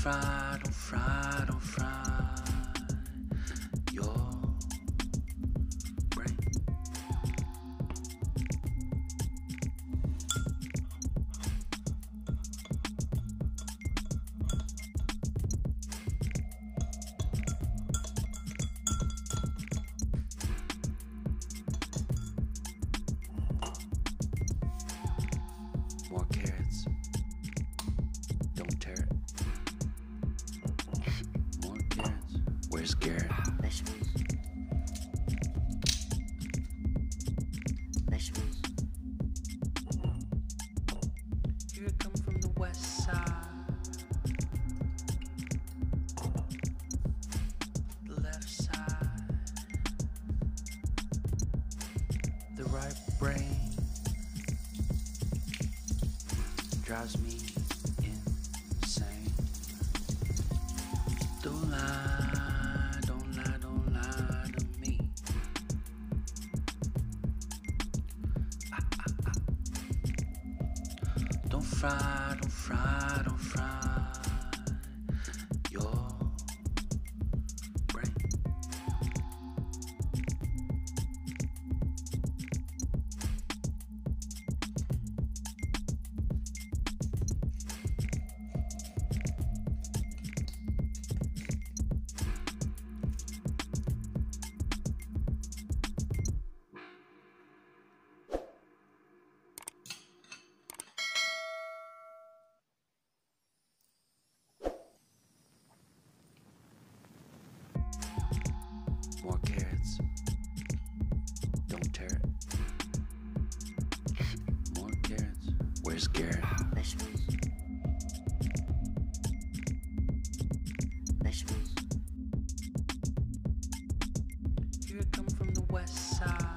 Friday. drives me Tarrant? More carrots? Where's Garrett? Vegetables. Vegetables. You're come from the west side.